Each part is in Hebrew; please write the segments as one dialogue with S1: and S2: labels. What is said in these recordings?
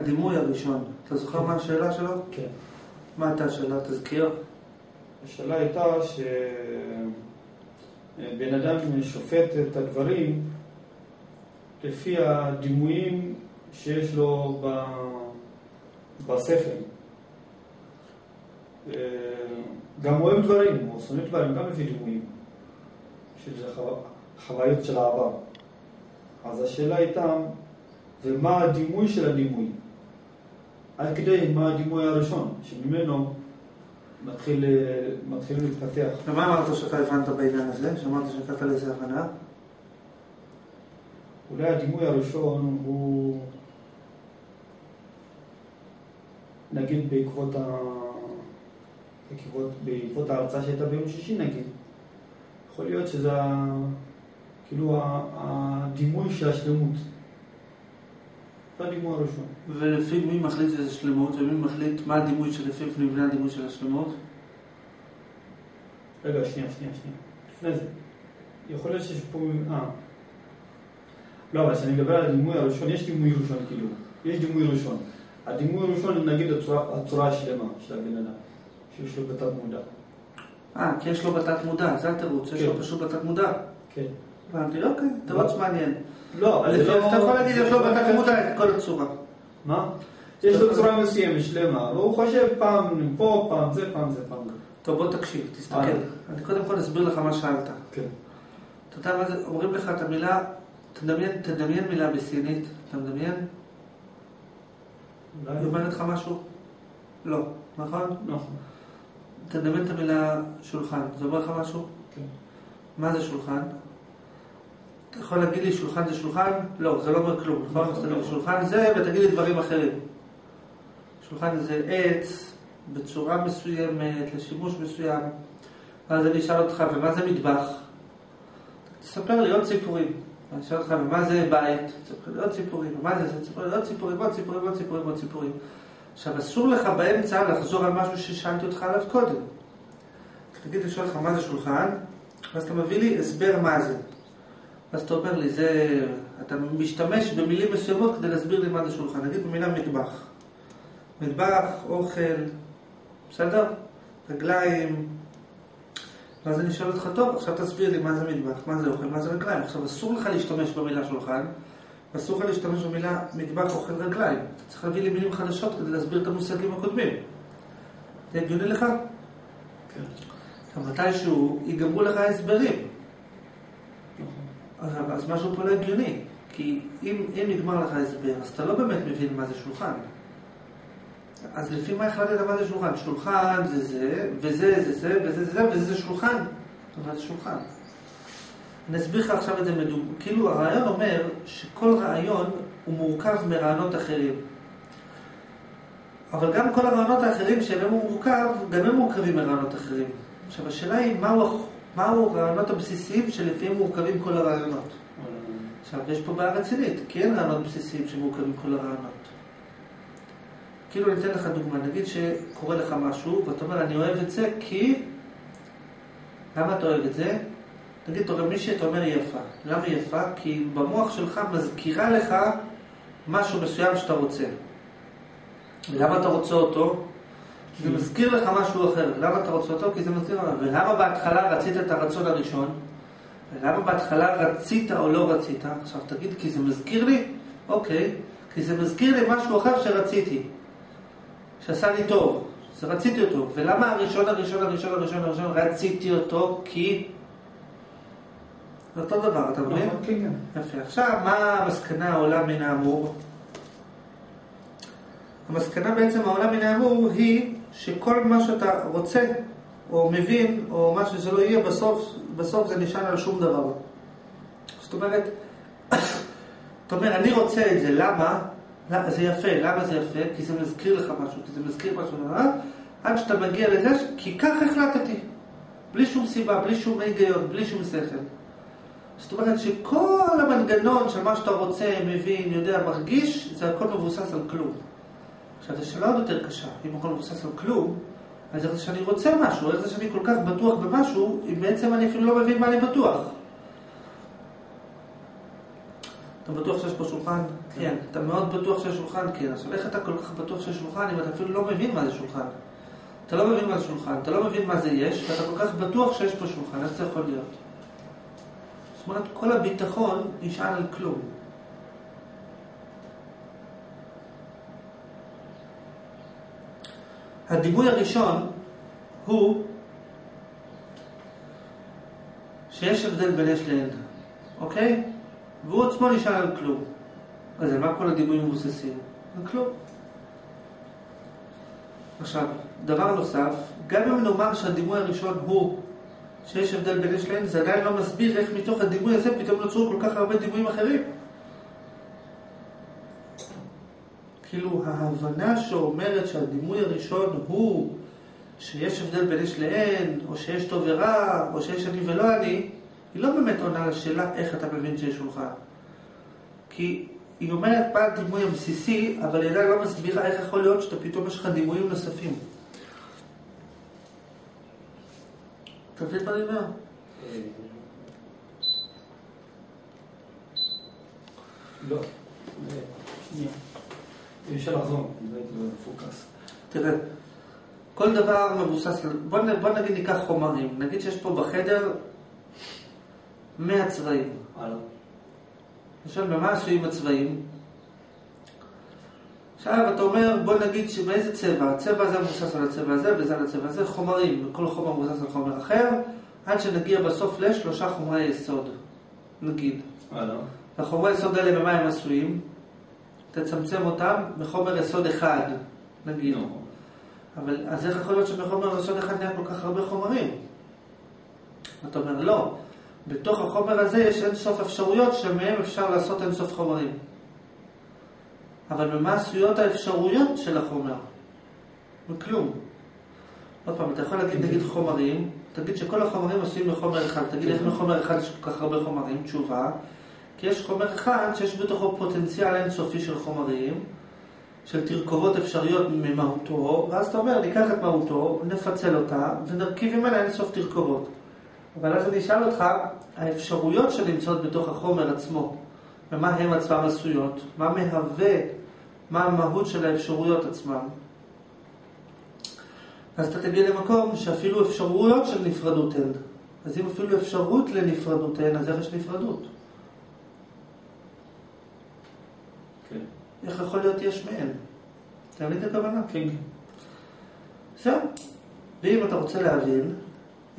S1: הדימוי הראשון, אתה זוכר מה השאלה שלו?
S2: כן.
S1: מה הייתה השאלה? תזכיר.
S2: השאלה הייתה שבן אדם שופט את הדברים לפי הדימויים שיש לו בשכל. גם אוהב דברים, או שונא דברים, גם לפי דימויים, שזה חוויות של העבר. אז השאלה הייתה, ומה הדימוי של הדימוי? עד כדי מה הדימוי הראשון, שממנו מתחיל, מתחיל להתפתח.
S1: ומה אמרת שאתה הבנת בעניין הזה? שאמרת שנתת לזה הבנה?
S2: אולי הדימוי הראשון הוא, נגיד בעקבות, ה... בעקבות, בעקבות ההרצאה שהייתה ביום שישי נגיד, יכול להיות שזה כאילו הדימוי של השלמות. הדימוי הראשון.
S1: ולפי מי מחליט איזה שלמות, ומי מחליט מה הדימוי שלפיו נבנה הדימוי של השלמות?
S2: רגע, שנייה, שנייה, שנייה. לפני זה. יכול להיות שיש פה... אה. לא, אבל כשאני מדבר על הדימוי הראשון, יש דימוי ראשון כאילו. יש דימוי ראשון. הדימוי הראשון, נגיד הצורה, הצורה השלמה של הבן אדם, שיש לו בתת מודע.
S1: אה, כי יש לו בתת מודע, זה התירוץ, יש לו
S2: כן.
S1: פשוט בתת מודע.
S2: כן.
S1: הבנתי, אוקיי, תירוץ מעניין.
S2: לא,
S1: לפי-
S2: לא...
S1: אתה יכול להגיד, יש לו
S2: לא-
S1: מודע את כל הצורה.
S2: מה? יש לו צורה מסוימת, שלמה, והוא חושב פעם פה, פעם זה, פעם זה, פעם זה.
S1: טוב, בוא תקשיב, תסתכל. אני קודם כל אסביר לך מה שאלת.
S2: כן.
S1: אתה יודע מה זה, אומרים לך את המילה, תדמיין, תדמיין מילה בסינית, אתה מדמיין? היא אומרת לך משהו? לא, נכון?
S2: נכון.
S1: תדמיין את המילה שולחן, זה אומר לך משהו?
S2: כן.
S1: מה זה שולחן? אתה יכול להגיד לי שולחן זה שולחן? לא, זה לא אומר כלום, נכון? לי
S2: נכון.
S1: שולחן זה ותגיד לי דברים אחרים. שולחן זה עץ, בצורה מסוימת, לשימוש מסוים. ואז אני אשאל אותך, ומה זה מטבח? תספר לי עוד סיפורים. אני אשאל אותך, ומה זה בית? תספר לי עוד סיפורים. ומה זה זה? תספר לי עוד סיפורים, עוד סיפורים, עוד סיפורים, עוד סיפורים. עכשיו, אסור לך באמצע לחזור על משהו ששאלתי אותך עליו קודם. תגיד, אני שואל אותך מה זה שולחן, ואז אתה מביא לי הסבר מה זה. אז אתה אומר לי, זה... אתה משתמש במילים מסוימות כדי להסביר לי מה זה שולחן. נגיד במילה מטבח. מטבח, אוכל, בסדר? רגליים. ואז אני שואל אותך, טוב, עכשיו תסביר לי מה זה מטבח, מה זה אוכל, מה זה רגליים. עכשיו, אסור לך להשתמש במילה שולחן, ואסור לך להשתמש במילה מטבח, אוכל, רגליים. אתה צריך להביא לי מילים חדשות כדי להסביר את המושגים הקודמים. זה הגיוני לך?
S2: כן.
S1: מתישהו ייגמרו לך ההסברים. אז, אז משהו פה לא הגיוני. כי אם, אם נגמר לך הסבר, אז אתה לא באמת מבין מה זה שולחן. אז לפי מה החלטת מה זה שולחן? שולחן זה זה, וזה זה זה, וזה זה זה, וזה זה שולחן. אבל זה שולחן. אני אסביר לך עכשיו את זה מדוג... כאילו הרעיון אומר שכל רעיון הוא מורכב מרעיונות אחרים. אבל גם כל הרעיונות האחרים הוא מורכב, גם הם מורכבים מרעיונות אחרים. עכשיו השאלה היא מהו, מהו הרעיונות הבסיסיים שלפיהם מורכבים כל הרעיונות. עכשיו, יש פה בעיה רצינית, כי אין רעיונות בסיסיים שמורכבים כל הרעיונות. כאילו, אני אתן לך דוגמה, נגיד שקורה לך משהו, ואתה אומר, אני אוהב את זה כי... למה אתה אוהב את זה? נגיד, אתה רואה מישהי, אתה אומר, היא יפה. למה היא יפה? כי במוח שלך מזכירה לך משהו מסוים שאתה רוצה. למה אתה רוצה אותו? כי זה מזכיר לך משהו אחר. למה אתה רוצה אותו? כי זה מזכיר לך. ולמה בהתחלה רצית את הרצון הראשון? ולמה בהתחלה רצית או לא רצית? עכשיו תגיד, כי זה מזכיר לי? אוקיי. כי זה מזכיר לי משהו אחר שרציתי. שעשה לי טוב. אז רציתי אותו. ולמה הראשון, הראשון, הראשון, הראשון, הראשון, רציתי אותו? כי... זה אותו דבר, אתה מבין?
S2: נכון, כן, כן.
S1: יפה. עכשיו, מה המסקנה העולה מן האמור? המסקנה בעצם העולה מן האמור היא שכל מה שאתה רוצה או מבין או מה שזה לא יהיה בסוף, בסוף זה נשען על שום דבר. זאת אומרת, אתה אומר, אני רוצה את זה, למה? למה? זה יפה, למה זה יפה? כי זה מזכיר לך משהו, כי זה מזכיר משהו, אה? עד שאתה מגיע לזה, כי כך החלטתי. בלי שום סיבה, בלי שום היגיון, בלי שום שכל. זאת אומרת שכל המנגנון של מה שאתה רוצה, מבין, יודע, מרגיש, זה הכל מבוסס על כלום. עכשיו, זו שאלה עוד יותר קשה. אם הכל מבוסס על כלום, אז איך זה שאני רוצה משהו? איך זה שאני כל כך בטוח במשהו, אם בעצם אני אפילו לא מבין מה אני בטוח? אתה בטוח שיש פה שולחן? כן. אתה מאוד בטוח שיש שולחן? כן. עכשיו, איך אתה כל כך בטוח שיש שולחן אם אתה אפילו לא מבין מה זה שולחן? אתה לא מבין מה זה שולחן, אתה לא מבין מה זה יש, ואתה כל כך בטוח שיש פה שולחן, איך זה יכול להיות? זאת אומרת, כל הביטחון נשען על כלום. הדימוי הראשון הוא שיש הבדל בין יש לאין, אוקיי? והוא עצמו נשאר על כלום. אז על מה כל הדימויים מבוססים? על כלום. עכשיו, דבר נוסף, גם אם נאמר שהדימוי הראשון הוא שיש הבדל בין יש לאין, זה עדיין לא מסביר איך מתוך הדימוי הזה פתאום נוצרו כל כך הרבה דימויים אחרים. כאילו ההבנה שאומרת שהדימוי הראשון הוא שיש הבדל בין יש לאין, או שיש טוב ורע, או שיש אני ולא אני, היא לא באמת עונה לשאלה איך אתה מבין שיש שולחן. כי היא אומרת מה הדימוי הבסיסי, אבל היא עדיין לא מסבירה איך יכול להיות שאתה פתאום יש לך דימויים נוספים. אתה מבין מה אני אומר?
S2: לא. שנייה. אפשר לחזור, זה מפוקס.
S1: תראה, כל דבר מבוסס, בוא, בוא נגיד ניקח חומרים, נגיד שיש פה בחדר 100 צבעים. עכשיו, במה עשויים הצבעים? עכשיו אתה אומר, בוא נגיד שבאיזה צבע, הצבע הזה מבוסס על הצבע הזה וזה על הצבע הזה, חומרים, וכל חומר מבוסס על חומר אחר, עד שנגיע בסוף לשלושה חומרי יסוד, נגיד.
S2: הלאה.
S1: החומרי יסוד האלה במה הם עשויים? תצמצם אותם בחומר יסוד אחד, נגיד.
S2: נו.
S1: אבל אז איך יכול להיות שבחומר יסוד אחד נהיה כל כך הרבה חומרים? אתה אומר, לא. בתוך החומר הזה יש אין סוף אפשרויות שמהם אפשר לעשות אין סוף חומרים. אבל במה עשויות האפשרויות של החומר? מכלום. עוד פעם, אתה יכול להגיד נגיד חומרים, תגיד שכל החומרים עשויים מחומר אחד, תגיד איך מחומר אחד יש כל כך הרבה חומרים? תשובה, כי יש חומר אחד שיש בתוכו פוטנציאל אינסופי של חומרים, של תרכובות אפשריות ממהותו, ואז אתה אומר, ניקח את מהותו, נפצל אותה, ונרכיב ממנה אינסוף תרכובות. אבל אז אני אשאל אותך, האפשרויות שנמצאות בתוך החומר עצמו, ומה הן עצמם עשויות, מה מהווה, מה המהות של האפשרויות עצמם. אז אתה תגיע למקום שאפילו אפשרויות של נפרדות הן. אז אם אפילו אפשרות לנפרדות הן, אז איך יש נפרדות?
S2: כן.
S1: איך יכול להיות יש מאין? אתה מבין את הכוונה?
S2: כן.
S1: זהו. ואם אתה רוצה להבין,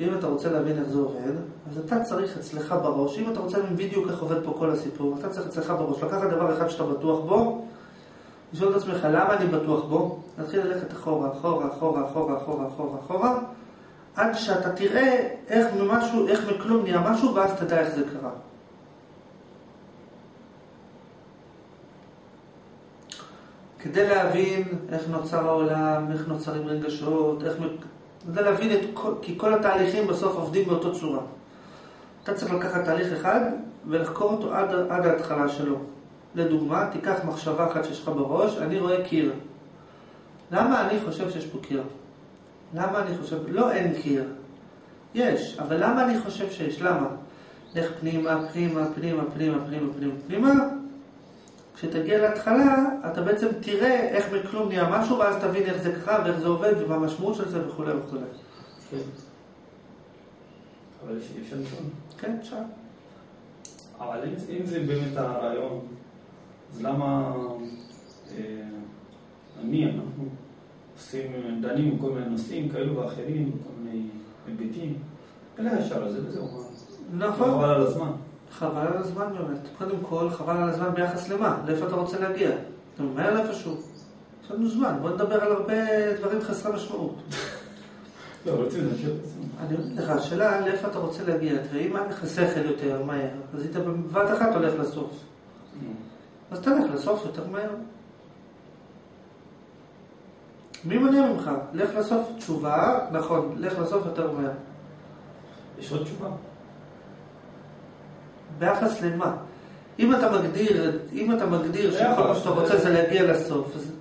S1: אם אתה רוצה להבין איך זה עובד, אז אתה צריך אצלך בראש, אם אתה רוצה להבין בדיוק איך עובד פה כל הסיפור, אתה צריך אצלך בראש לקחת דבר אחד שאתה בטוח בו, לשאול את עצמך למה אני בטוח בו, להתחיל ללכת אחורה, אחורה, אחורה, אחורה, אחורה, אחורה, אחורה, עד שאתה תראה איך ממשהו, איך מכלום נהיה משהו, ואז תדע איך זה קרה. כדי להבין איך נוצר העולם, איך נוצרים רגשות, איך... כדי להבין את כל... כי כל התהליכים בסוף עובדים באותו צורה. אתה צריך לקחת תהליך אחד ולחקור אותו עד, עד ההתחלה שלו. לדוגמה, תיקח מחשבה אחת שיש לך בראש, אני רואה קיר. למה אני חושב שיש פה קיר? למה אני חושב... לא אין קיר. יש, אבל למה אני חושב שיש? למה? לך פנימה, פנימה, פנימה, פנימה, פנימה, פנימה, פנימה. כשתגיע להתחלה, אתה בעצם תראה איך מכלום נהיה משהו, ואז תבין איך זה קרה, ואיך זה עובד, ומה המשמעות של זה, וכולי וכולי.
S2: כן. אבל יש אפשר לשאול.
S1: כן, אפשר.
S2: אבל אם, זה באמת הרעיון, אז למה אה, אני, אנחנו עושים, דנים עם כל מיני נושאים כאלו ואחרים, כל מיני היבטים, אלא ישר על זה וזהו.
S1: נכון.
S2: חבל על הזמן.
S1: חבל על הזמן באמת. קודם כל, חבל על הזמן ביחס למה? לאיפה אתה רוצה להגיע? אתה ממהר לאיפשהו. יש לנו זמן, בוא נדבר על הרבה דברים חסרי משמעות.
S2: לא.
S1: אני אומר לך, השאלה לאיפה אתה רוצה להגיע. אם היה לך שכל יותר מהר, אז היית בבת אחת הולך לסוף. אז תלך לסוף יותר מהר. מי מונע ממך? לך לסוף תשובה, נכון, לך לסוף יותר מהר.
S2: יש עוד תשובה?
S1: ביחס למה? אם אתה מגדיר, אם אתה מגדיר שכל מה שאתה רוצה זה להגיע לסוף, אז...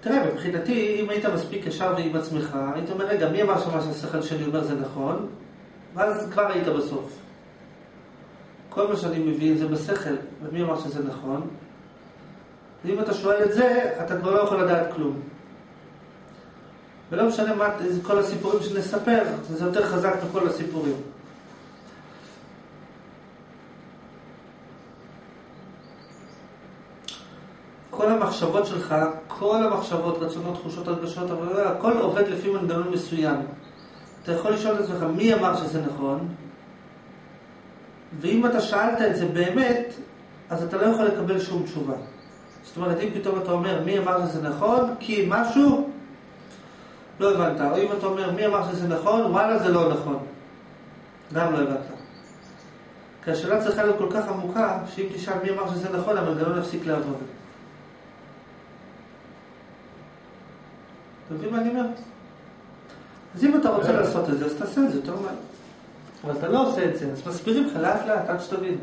S1: תראה, מבחינתי, אם היית מספיק ישר ועם עצמך, היית אומר, רגע, מי אמר שמה שהשכל שלי אומר זה נכון? ואז כבר היית בסוף. כל מה שאני מבין זה בשכל, ומי אמר שזה נכון? ואם אתה שואל את זה, אתה כבר לא יכול לדעת כלום. ולא משנה מה, כל הסיפורים שנספר, זה יותר חזק מכל הסיפורים. כל המחשבות שלך, כל המחשבות, רצונות, תחושות, הרגשות, הכל עובד לפי מנגנון מסוים. אתה יכול לשאול את עצמך, מי אמר שזה נכון? ואם אתה שאלת את זה באמת, אז אתה לא יכול לקבל שום תשובה. זאת אומרת, אם פתאום אתה אומר, מי אמר שזה נכון? כי משהו, לא הבנת. או אם אתה אומר, מי אמר שזה נכון? וואלה, זה לא נכון. גם לא הבנת. כי השאלה צריכה להיות כל כך עמוקה, שאם תשאל מי אמר שזה נכון, המנגנון יפסיק לעבוד. אתה מבין מה אני אומר? אז אם אתה רוצה. לעשות את זה, אז תעשה את זה יותר מהר. אבל אתה לא עושה את זה, אז מסבירים לך לאט לאט עד שתבין.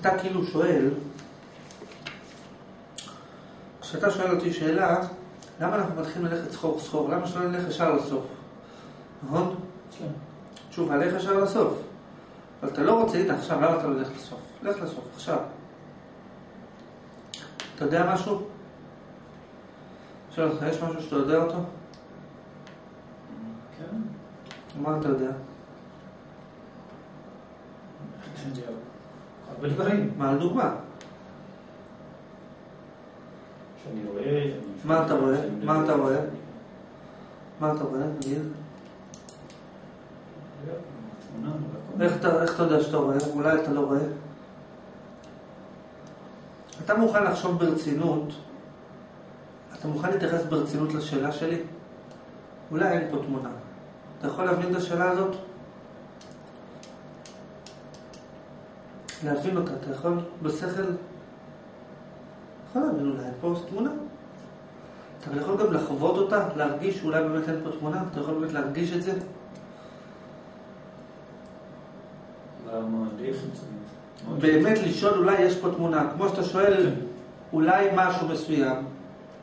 S1: אתה כאילו שואל, כשאתה שואל אותי שאלה, למה אנחנו מתחילים ללכת סחור סחור? למה שלא נלך ישר לסוף? נכון?
S2: כן.
S1: תשובה, לך ישר לסוף. אבל אתה לא רוצה, הנה עכשיו, למה אתה לא הולך לסוף? לך לסוף, עכשיו. אתה יודע משהו? שואל אותך, יש משהו שאתה יודע אותו?
S2: כן.
S1: מה אתה יודע?
S2: הרבה דברים.
S1: מה לדוגמה?
S2: שאני רואה.
S1: מה אתה רואה? מה אתה רואה? מה אתה רואה? נגיד. איך אתה יודע שאתה רואה? אולי אתה לא רואה? אתה מוכן לחשוב ברצינות, אתה מוכן להתייחס ברצינות לשאלה שלי? אולי אין פה תמונה. אתה יכול להבין את השאלה הזאת? להבין אותה, אתה יכול בשכל? יכול להבין אולי אין פה תמונה. אתה יכול גם לחוות אותה, להרגיש שאולי באמת אין פה תמונה, אתה יכול באמת להרגיש את זה?
S2: למה די חיצוני. מאוד
S1: באמת לשאול אולי יש פה תמונה, כמו שאתה שואל
S2: כן.
S1: אולי משהו מסוים,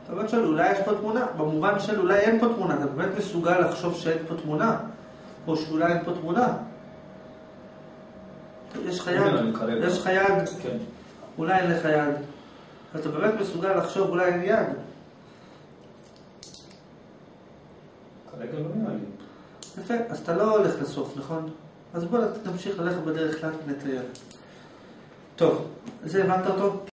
S1: אתה באמת שואל אולי יש פה תמונה, במובן של אולי אין פה תמונה, אתה באמת מסוגל לחשוב שאין פה תמונה, או שאולי אין פה תמונה. יש לך יד. יש לך יד,
S2: כן.
S1: אולי אין לך יד. אתה באמת מסוגל לחשוב אולי אין יד.
S2: כרגע לא נראה לי.
S1: יפה, אז אתה לא הולך לסוף, נכון? אז בוא תמשיך ללכת בדרך לאט ונטייל. טוב, זה הבנת אותו?